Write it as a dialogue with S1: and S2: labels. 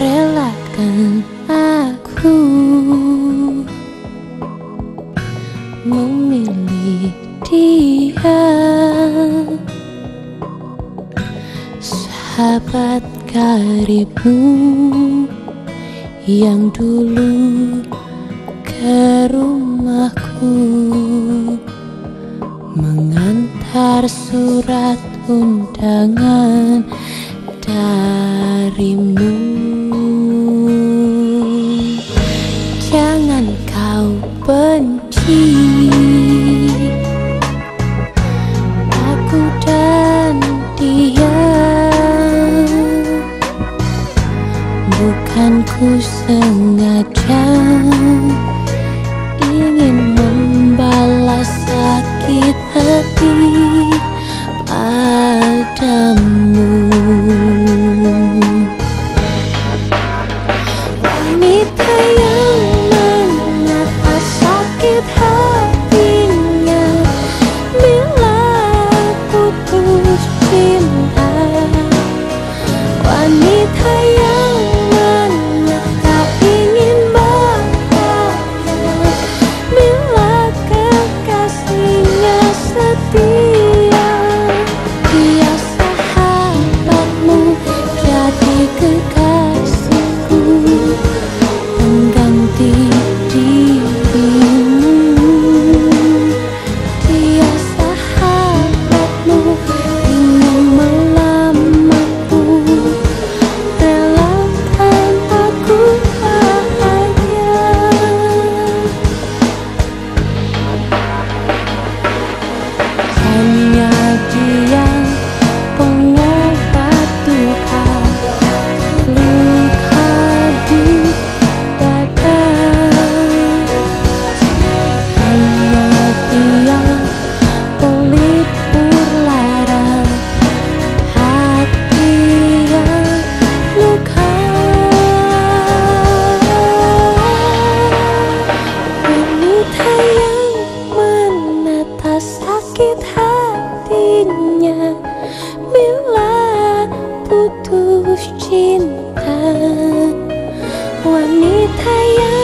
S1: Relakan aku Sahabat karibmu yang dulu ke rumahku Mengantar surat undangan darimu. Jangan kau benci 无声的桨 know 晚安，晚，太阳。